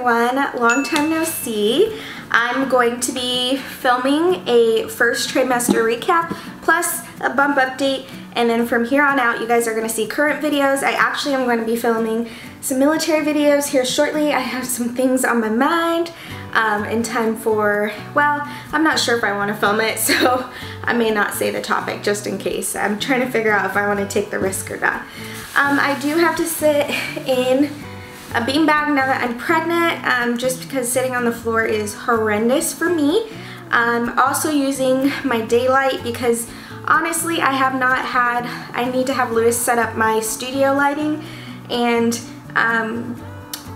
everyone, long time no see. I'm going to be filming a first trimester recap plus a bump update and then from here on out you guys are going to see current videos. I actually am going to be filming some military videos here shortly. I have some things on my mind um, in time for, well, I'm not sure if I want to film it so I may not say the topic just in case. I'm trying to figure out if I want to take the risk or not. Um, I do have to sit in a beanbag now that I'm pregnant um, just because sitting on the floor is horrendous for me. I'm also using my daylight because honestly I have not had, I need to have Louis set up my studio lighting and um,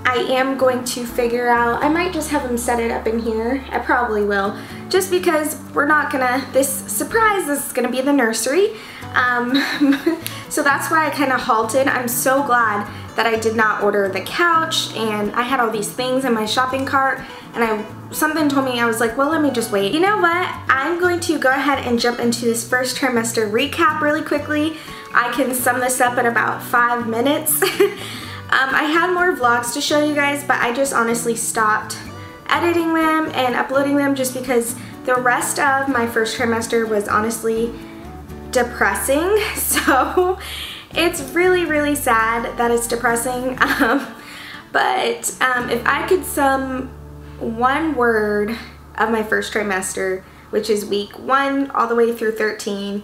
I am going to figure out, I might just have him set it up in here. I probably will. Just because we're not gonna, this surprise, this is gonna be the nursery. Um, so that's why I kind of halted. I'm so glad that I did not order the couch and I had all these things in my shopping cart and I something told me I was like well let me just wait. You know what? I'm going to go ahead and jump into this first trimester recap really quickly. I can sum this up in about five minutes. Um, I had more vlogs to show you guys but I just honestly stopped editing them and uploading them just because the rest of my first trimester was honestly depressing. So it's really, really sad that it's depressing. Um, but um, if I could sum one word of my first trimester, which is week one all the way through 13,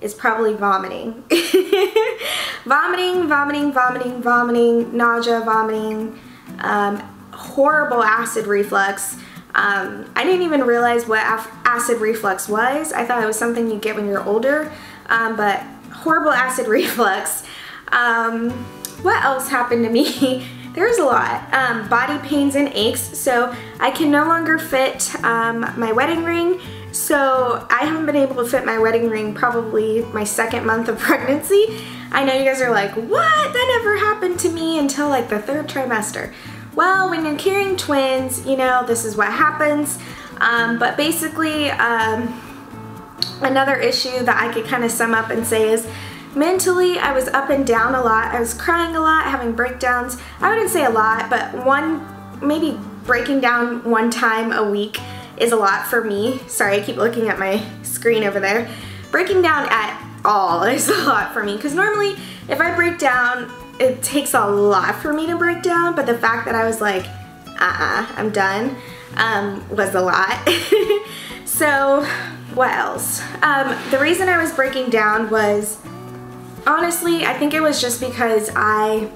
is probably vomiting. vomiting, vomiting, vomiting, vomiting, nausea, vomiting, um, horrible acid reflux. Um, I didn't even realize what acid reflux was. I thought it was something you get when you're older, um, but horrible acid reflux. Um, what else happened to me? There's a lot. Um, body pains and aches. So I can no longer fit um, my wedding ring. So I haven't been able to fit my wedding ring probably my second month of pregnancy. I know you guys are like, what? That never happened to me until like the third trimester. Well, when you're carrying twins, you know, this is what happens. Um, but basically, um, Another issue that I could kind of sum up and say is mentally I was up and down a lot. I was crying a lot, having breakdowns. I wouldn't say a lot, but one, maybe breaking down one time a week is a lot for me. Sorry, I keep looking at my screen over there. Breaking down at all is a lot for me because normally if I break down, it takes a lot for me to break down, but the fact that I was like, uh-uh, I'm done, um, was a lot. so what else? Um, the reason I was breaking down was, honestly, I think it was just because I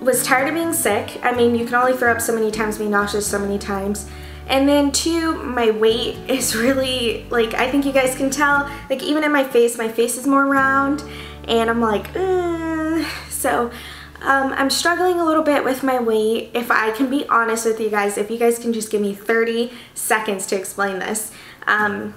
was tired of being sick. I mean, you can only throw up so many times, be nauseous so many times. And then two, my weight is really, like, I think you guys can tell, like, even in my face, my face is more round. And I'm like, so um, I'm struggling a little bit with my weight. If I can be honest with you guys, if you guys can just give me 30 seconds to explain this. Um,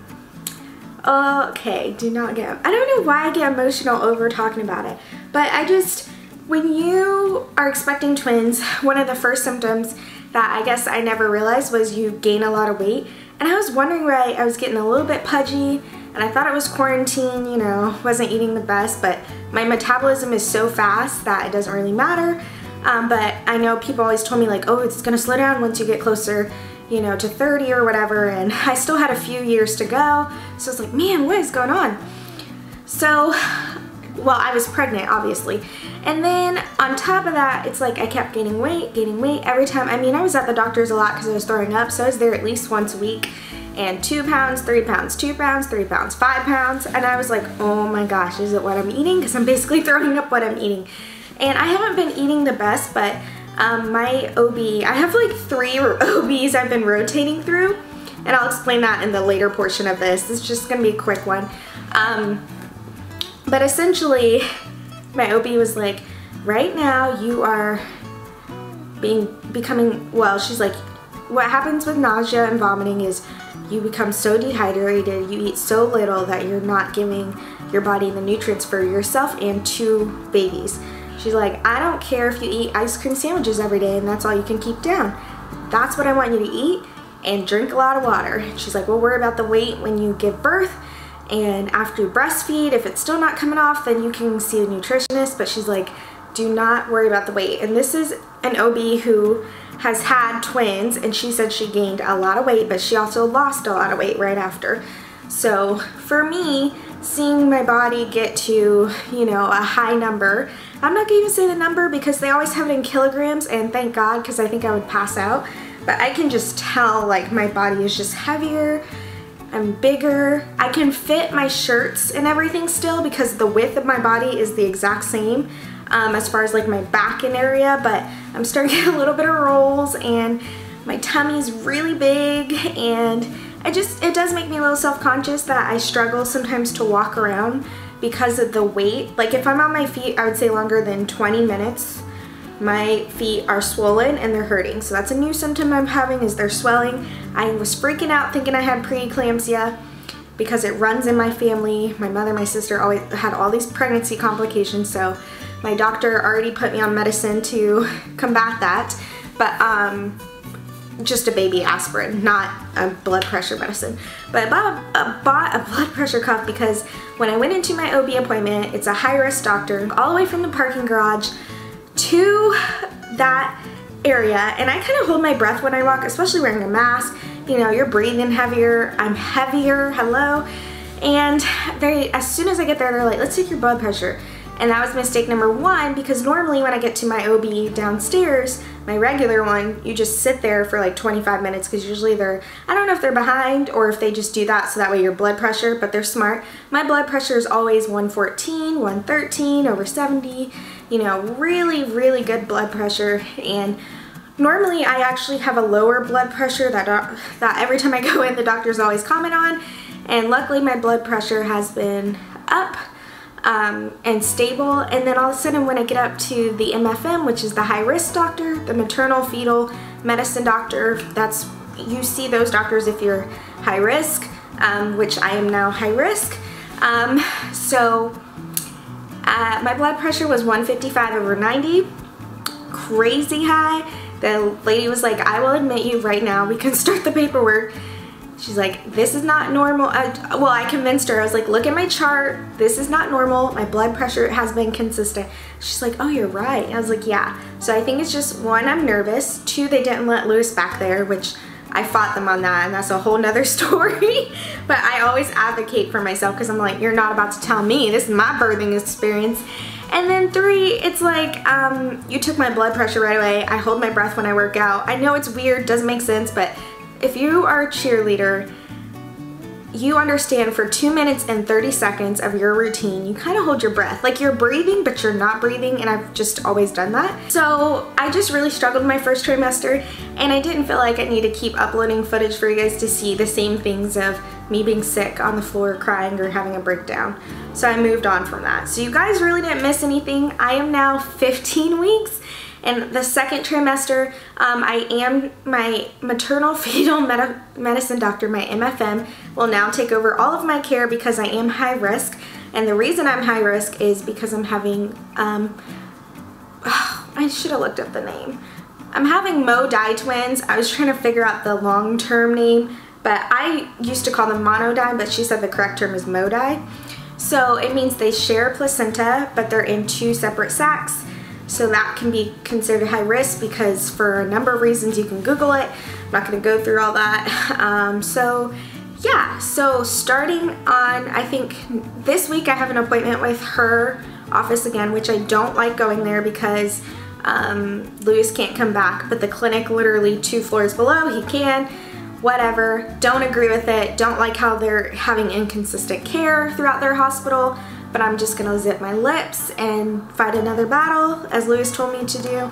okay, do not get, I don't know why I get emotional over talking about it, but I just, when you are expecting twins, one of the first symptoms that I guess I never realized was you gain a lot of weight. And I was wondering why I was getting a little bit pudgy and I thought it was quarantine, you know, wasn't eating the best, but my metabolism is so fast that it doesn't really matter. Um, but I know people always told me like, oh, it's gonna slow down once you get closer, you know, to 30 or whatever, and I still had a few years to go. So I was like, man, what is going on? So, well, I was pregnant, obviously. And then on top of that, it's like I kept gaining weight, gaining weight every time. I mean, I was at the doctor's a lot because I was throwing up, so I was there at least once a week and two pounds, three pounds, two pounds, three pounds, five pounds. And I was like, oh my gosh, is it what I'm eating? Because I'm basically throwing up what I'm eating. And I haven't been eating the best, but um, my OB, I have like three OBs I've been rotating through. And I'll explain that in the later portion of this. This is just gonna be a quick one. Um, but essentially, my OB was like, right now you are being becoming, well, she's like, what happens with nausea and vomiting is you become so dehydrated, you eat so little that you're not giving your body the nutrients for yourself and two babies. She's like, I don't care if you eat ice cream sandwiches every day and that's all you can keep down. That's what I want you to eat and drink a lot of water. She's like, we'll worry about the weight when you give birth and after you breastfeed, if it's still not coming off, then you can see a nutritionist. But she's like, do not worry about the weight. And this is an OB who has had twins and she said she gained a lot of weight, but she also lost a lot of weight right after. So for me, seeing my body get to, you know, a high number, I'm not gonna even say the number because they always have it in kilograms and thank God because I think I would pass out. But I can just tell like my body is just heavier, I'm bigger. I can fit my shirts and everything still because the width of my body is the exact same um, as far as like my back and area, but I'm starting to get a little bit of rolls and my tummy's really big and I just, it does make me a little self-conscious that I struggle sometimes to walk around because of the weight. Like if I'm on my feet, I would say longer than 20 minutes, my feet are swollen and they're hurting. So that's a new symptom I'm having is they're swelling. I was freaking out thinking I had preeclampsia because it runs in my family. My mother, my sister always had all these pregnancy complications. So my doctor already put me on medicine to combat that. But um, just a baby aspirin, not a blood pressure medicine. But I bought a, bought a blood pressure cuff because when I went into my OB appointment, it's a high-risk doctor, all the way from the parking garage to that area. And I kind of hold my breath when I walk, especially wearing a mask. You know, you're breathing heavier, I'm heavier, hello. And they, as soon as I get there, they're like, let's take your blood pressure. And that was mistake number one because normally when I get to my OB downstairs, my regular one, you just sit there for like 25 minutes because usually they're, I don't know if they're behind or if they just do that so that way your blood pressure, but they're smart. My blood pressure is always 114, 113, over 70, you know, really, really good blood pressure. And normally I actually have a lower blood pressure that, that every time I go in the doctors always comment on. And luckily my blood pressure has been up um, and stable. And then all of a sudden when I get up to the MFM, which is the high risk doctor, the maternal fetal medicine doctor, that's, you see those doctors if you're high risk, um, which I am now high risk. Um, so uh, my blood pressure was 155 over 90, crazy high. The lady was like, I will admit you right now, we can start the paperwork. She's like, this is not normal. I, well, I convinced her. I was like, look at my chart. This is not normal. My blood pressure has been consistent. She's like, oh, you're right. I was like, yeah. So I think it's just one, I'm nervous. Two, they didn't let Louis back there, which I fought them on that and that's a whole nother story. but I always advocate for myself because I'm like, you're not about to tell me. This is my birthing experience. And then three, it's like, um, you took my blood pressure right away. I hold my breath when I work out. I know it's weird, doesn't make sense, but if you are a cheerleader, you understand for two minutes and 30 seconds of your routine, you kind of hold your breath. Like you're breathing, but you're not breathing, and I've just always done that. So I just really struggled my first trimester, and I didn't feel like I need to keep uploading footage for you guys to see the same things of me being sick on the floor, crying, or having a breakdown. So I moved on from that. So you guys really didn't miss anything. I am now 15 weeks, in the second trimester, um, I am my maternal fetal med medicine doctor, my MFM, will now take over all of my care because I am high risk. And the reason I'm high risk is because I'm having, um, oh, I should have looked up the name. I'm having Mo-Di twins. I was trying to figure out the long-term name, but I used to call them Mono-Di, but she said the correct term is Mo-Di. So it means they share placenta, but they're in two separate sacs. So that can be considered high risk because for a number of reasons you can Google it. I'm not going to go through all that. Um, so yeah, so starting on, I think this week I have an appointment with her office again, which I don't like going there because um, Louis can't come back, but the clinic literally two floors below, he can, whatever. Don't agree with it. Don't like how they're having inconsistent care throughout their hospital but I'm just gonna zip my lips and fight another battle as Louis told me to do.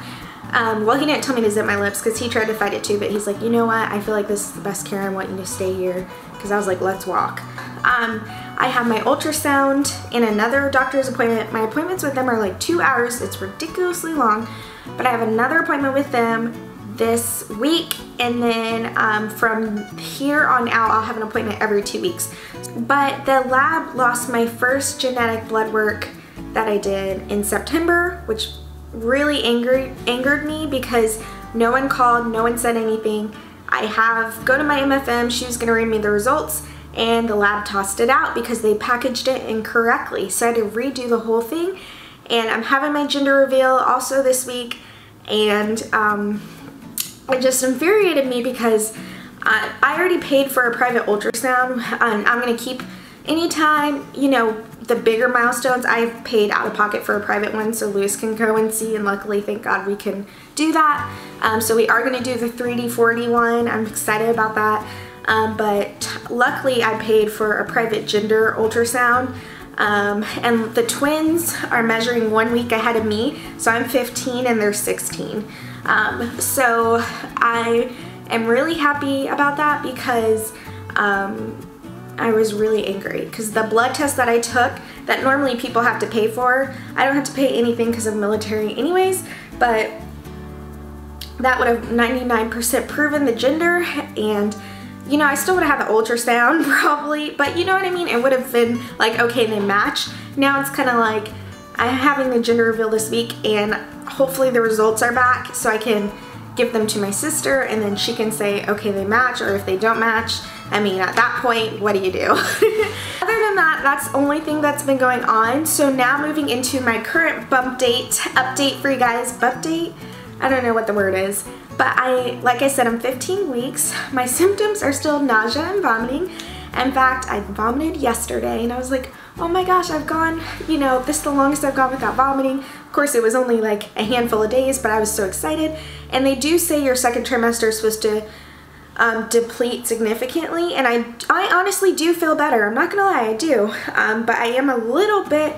Um, well, he didn't tell me to zip my lips because he tried to fight it too, but he's like, you know what? I feel like this is the best care. I want you to stay here because I was like, let's walk. Um, I have my ultrasound and another doctor's appointment. My appointments with them are like two hours. It's ridiculously long, but I have another appointment with them this week and then um, from here on out I'll have an appointment every two weeks. But the lab lost my first genetic blood work that I did in September which really angered, angered me because no one called, no one said anything. I have, go to my MFM, she was gonna read me the results and the lab tossed it out because they packaged it incorrectly. So I had to redo the whole thing And I'm having my gender reveal also this week. And um, it just infuriated me because I, already paid for a private ultrasound. And I'm going to keep anytime, you know, the bigger milestones, I've paid out of pocket for a private one so Louis can go and see and luckily, thank God, we can do that. Um, so we are going to do the 3D 4D one. I'm excited about that. Um, but luckily I paid for a private gender ultrasound. Um, and the twins are measuring one week ahead of me. So I'm 15 and they're 16. Um, so I am really happy about that because um, I was really angry because the blood test that I took that normally people have to pay for, I don't have to pay anything because of military anyways, but that would have 99% proven the gender and you know, I still would have had the ultrasound probably, but you know what I mean? It would have been like, okay, they match. Now it's kind of like, I'm having the gender reveal this week and hopefully the results are back so I can give them to my sister and then she can say, okay, they match or if they don't match, I mean, at that point, what do you do? Other than that, that's the only thing that's been going on. So now moving into my current bump date, update for you guys, bump date? I don't know what the word is. But I, like I said, I'm 15 weeks. My symptoms are still nausea and vomiting. In fact, I vomited yesterday and I was like, oh my gosh, I've gone, you know, this is the longest I've gone without vomiting. Of course, it was only like a handful of days, but I was so excited. And they do say your second trimester is supposed to um, deplete significantly. And I, I honestly do feel better. I'm not gonna lie, I do. Um, but I am a little bit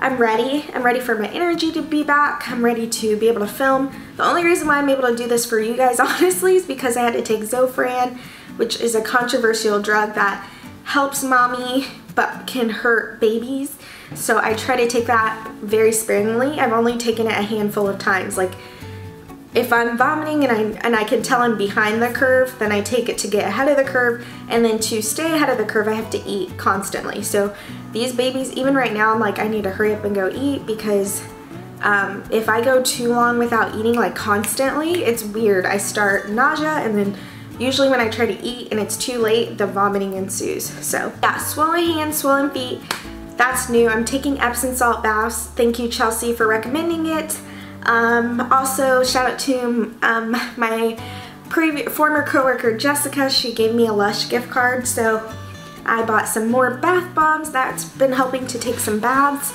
I'm ready. I'm ready for my energy to be back. I'm ready to be able to film. The only reason why I'm able to do this for you guys, honestly, is because I had to take Zofran, which is a controversial drug that helps mommy but can hurt babies. So I try to take that very sparingly. I've only taken it a handful of times. Like if I'm vomiting and I, and I can tell I'm behind the curve, then I take it to get ahead of the curve. And then to stay ahead of the curve, I have to eat constantly. So these babies, even right now, I'm like, I need to hurry up and go eat because um, if I go too long without eating like constantly, it's weird. I start nausea and then usually when I try to eat and it's too late, the vomiting ensues. So yeah, swollen hands, swollen feet, that's new. I'm taking Epsom salt baths. Thank you, Chelsea, for recommending it. Um, also, shout out to um, my former coworker Jessica. She gave me a Lush gift card, so I bought some more bath bombs. That's been helping to take some baths.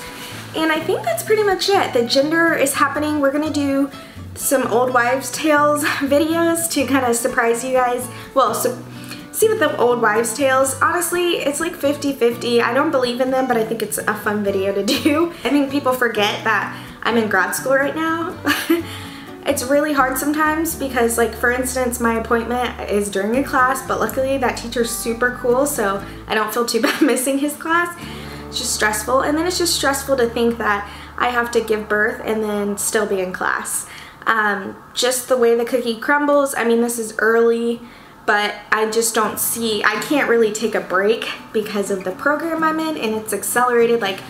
And I think that's pretty much it. The gender is happening. We're gonna do some old wives tales videos to kind of surprise you guys. Well, so see what the old wives tales. Honestly, it's like 50-50. I don't believe in them, but I think it's a fun video to do. I think people forget that I'm in grad school right now. it's really hard sometimes because like for instance my appointment is during a class but luckily that teacher's super cool so I don't feel too bad missing his class. It's just stressful and then it's just stressful to think that I have to give birth and then still be in class. Um, just the way the cookie crumbles, I mean this is early but I just don't see, I can't really take a break because of the program I'm in and it's accelerated like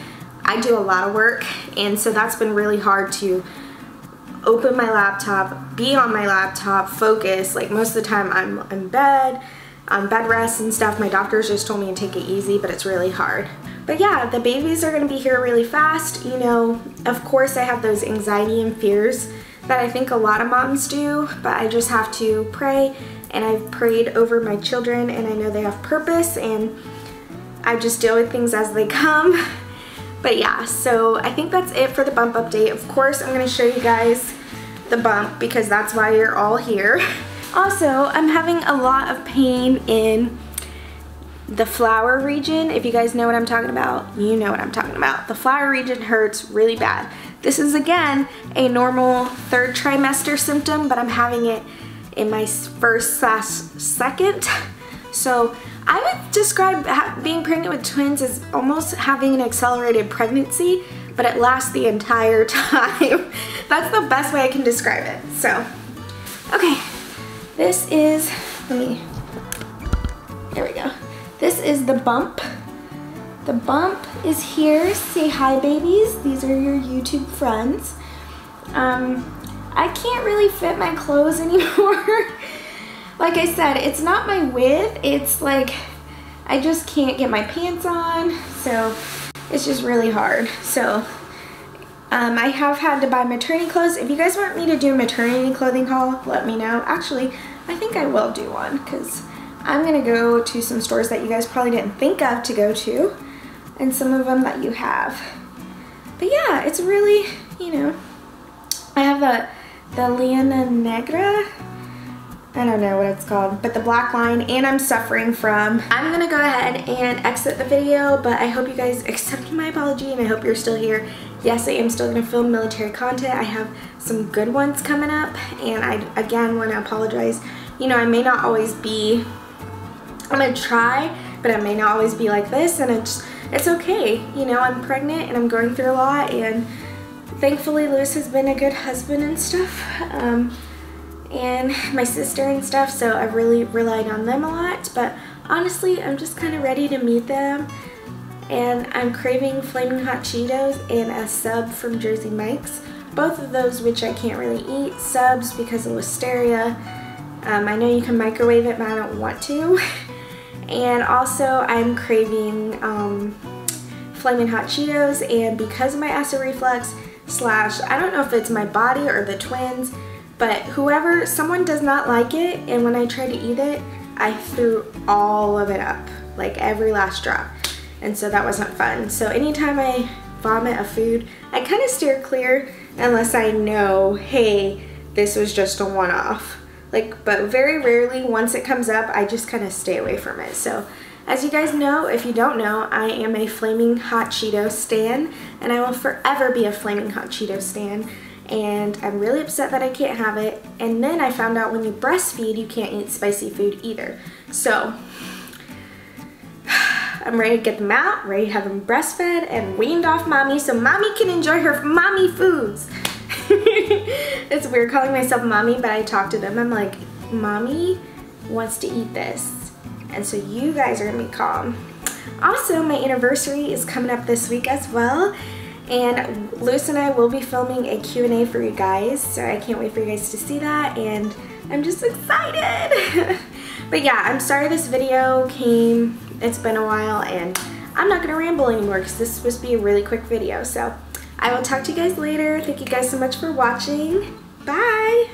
I do a lot of work and so that's been really hard to open my laptop, be on my laptop, focus. Like most of the time I'm in bed, on bed rest and stuff. My doctors just told me to take it easy, but it's really hard. But yeah, the babies are gonna be here really fast. You know, of course I have those anxiety and fears that I think a lot of moms do, but I just have to pray and I've prayed over my children and I know they have purpose and I just deal with things as they come But yeah, so I think that's it for the bump update. Of course, I'm gonna show you guys the bump because that's why you're all here. Also, I'm having a lot of pain in the flower region. If you guys know what I'm talking about, you know what I'm talking about. The flower region hurts really bad. This is again a normal third trimester symptom, but I'm having it in my first slash second. So I would describe being pregnant with twins as almost having an accelerated pregnancy, but it lasts the entire time. That's the best way I can describe it. So, okay, this is, let me, there we go. This is the bump. The bump is here. Say hi, babies. These are your YouTube friends. Um, I can't really fit my clothes anymore. Like I said, it's not my width, it's like I just can't get my pants on, so it's just really hard. So Um, I have had to buy maternity clothes. If you guys want me to do a maternity clothing haul, let me know. Actually, I think I will do one because I'm going to go to some stores that you guys probably didn't think of to go to and some of them that you have. But yeah, it's really, you know, I have the, the linea nigra I don't know what it's called, but the black line and I'm suffering from. I'm gonna go ahead and exit the video, but I hope you guys accept my apology and I hope you're still here. Yes, I am still gonna film military content. I have some good ones coming up and I, again, wanna apologize. You know, I may not always be, I'm gonna try, but I may not always be like this and it's, it's okay. You know, I'm pregnant and I'm going through a lot and thankfully Louis has been a good husband and stuff. Um, and my sister and stuff, so I've really relied on them a lot. But honestly, I'm just kind of ready to meet them. And I'm craving Flaming Hot Cheetos and a sub from Jersey Mike's. Both of those which I can't really eat. Subs because of listeria. Um, I know you can microwave it, but I don't want to. and also, I'm craving um, Flaming Hot Cheetos, and because of my acid reflux, slash, I don't know if it's my body or the twins, but whoever, someone does not like it, and when I tried to eat it, I threw all of it up, like every last drop. And so that wasn't fun. So anytime I vomit a food, I kind of steer clear unless I know, hey, this was just a one-off. Like, but very rarely, once it comes up, I just kind of stay away from it. So as you guys know, if you don't know, I am a Flaming Hot Cheeto stan, and I will forever be a Flaming Hot Cheeto stan and I'm really upset that I can't have it. And then I found out when you breastfeed, you can't eat spicy food either. So I'm ready to get them out, ready to have them breastfed and weaned off mommy so mommy can enjoy her mommy foods. it's weird calling myself mommy, but I talk to them. I'm like, mommy wants to eat this. And so you guys are gonna be calm. Also, my anniversary is coming up this week as well. And Louis and I will be filming a Q&A for you guys, so I can't wait for you guys to see that, and I'm just excited. but yeah, I'm sorry this video came, it's been a while, and I'm not gonna ramble anymore because this is supposed to be a really quick video, so I will talk to you guys later. Thank you guys so much for watching. Bye!